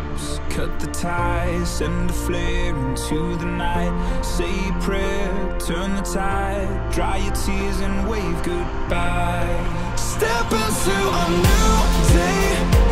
Ships, cut the ties, send a flare into the night. Say a prayer, turn the tide, dry your tears and wave goodbye. step into a new day.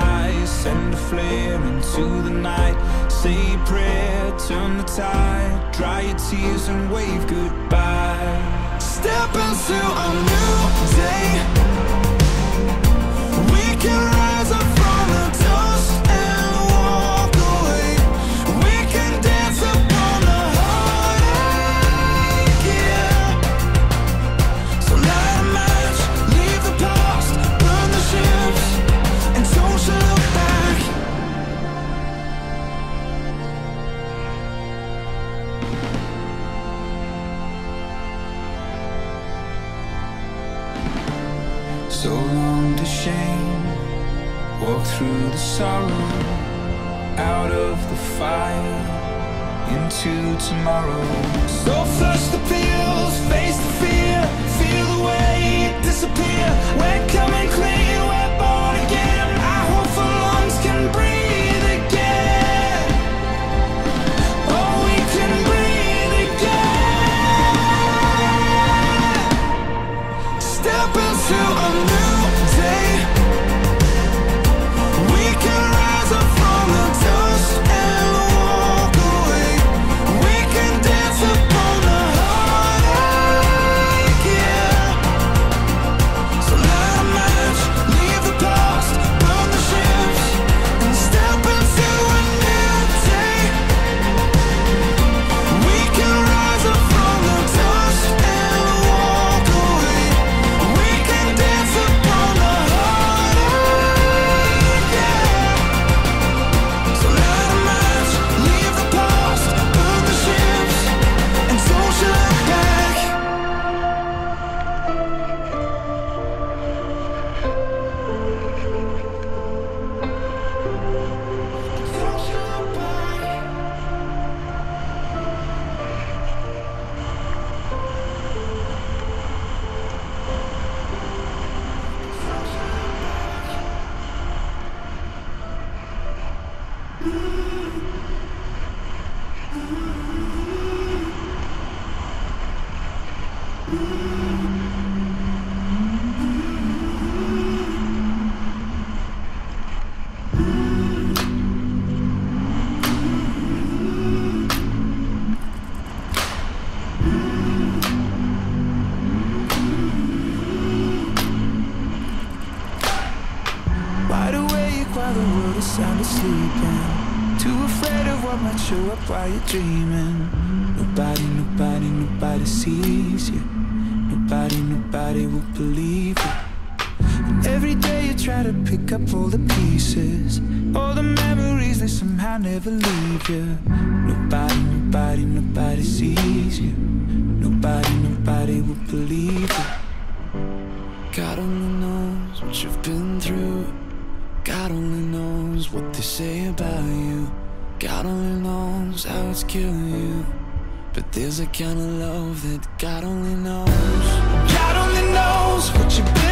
Ties, send a flare into the night. Say a prayer, turn the tide, dry your tears and wave goodbye. step into a new day. We can into tomorrow. So flush the pills, face the fear, feel the weight disappear. We're coming clean, Mm-hmm. while the world is sound asleep and Too afraid of what might show up while you're dreaming. Nobody, nobody, nobody sees you. Nobody, nobody will believe you. And every day you try to pick up all the pieces All the memories they somehow never leave you. Nobody, nobody, nobody sees you. Nobody, nobody will believe you. God only knows what you've been through. God only knows what they say about you. God only knows how it's killing you. But there's a kind of love that God only knows. God only knows what you've been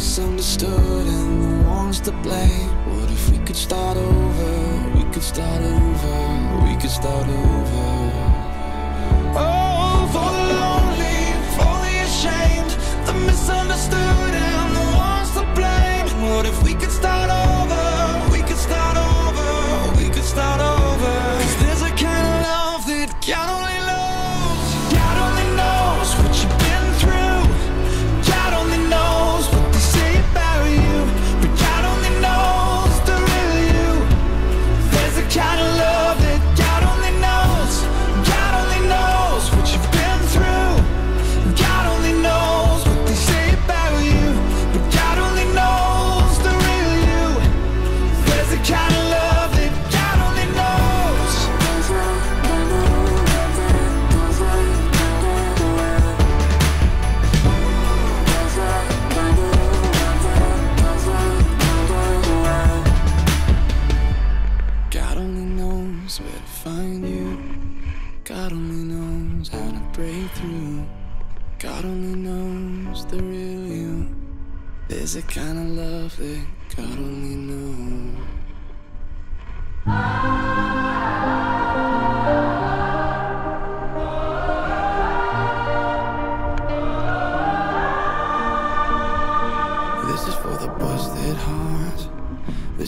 misunderstood and the ones to blame What if we could start over, we could start over, we could start over. Oh, for the lonely, for the ashamed The misunderstood and the ones to blame. What if we could start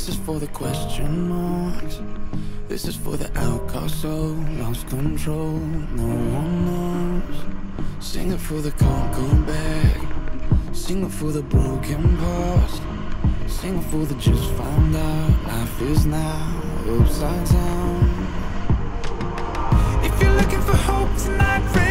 This is for the question marks. This is for the outcast soul lost control. No one knows. Sing it for the can't come back. Sing it for the broken past. Sing it for the just found out. Life is now upside down. If you're looking for hope tonight.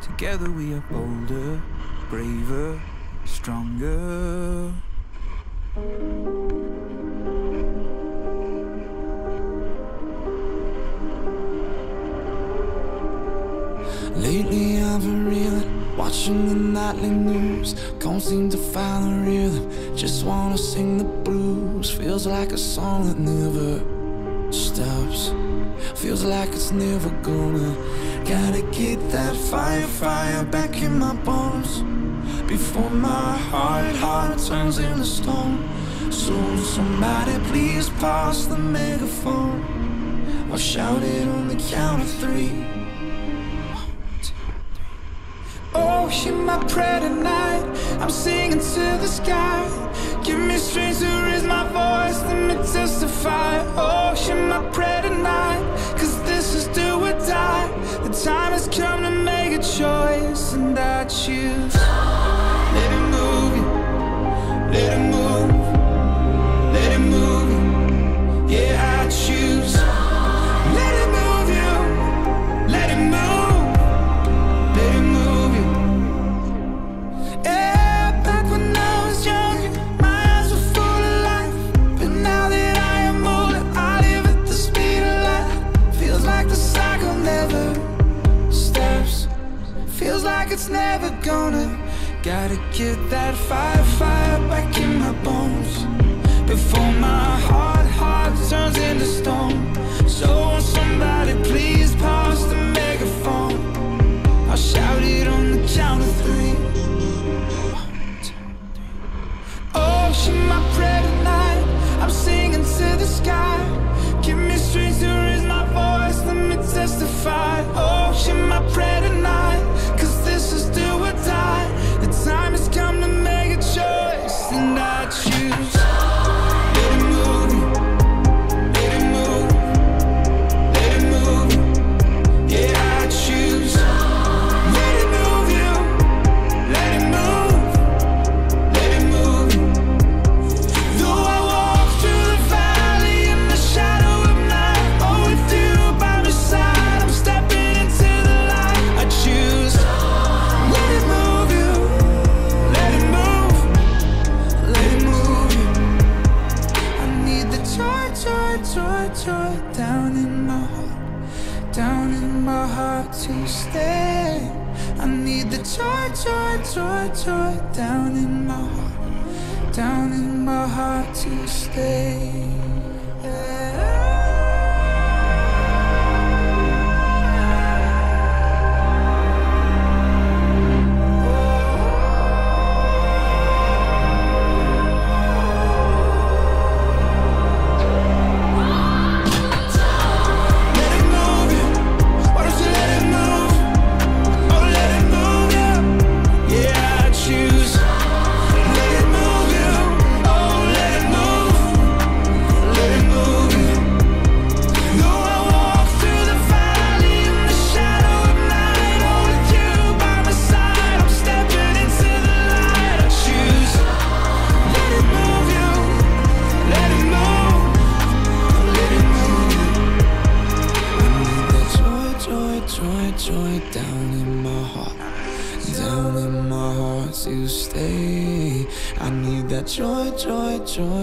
Together we are bolder, braver, stronger. Lately I've been reeling, watching the nightly news. Can't seem to find the rhythm, just wanna sing the blues. Feels like a song that never stops. Feels like it's never gonna. Gotta get that fire, fire back in my bones. Before my heart, heart turns into stone. So somebody please pass the megaphone. I'll shout it on the count of three. Oh, hear my prayer tonight. I'm singing to the sky. Give me strength to raise my voice, let me testify. Oh, hear my prayer tonight, cause this is do or die. The time has come to make a choice, and I choose Let it move you, let it move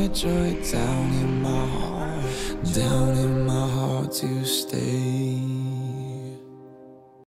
my journey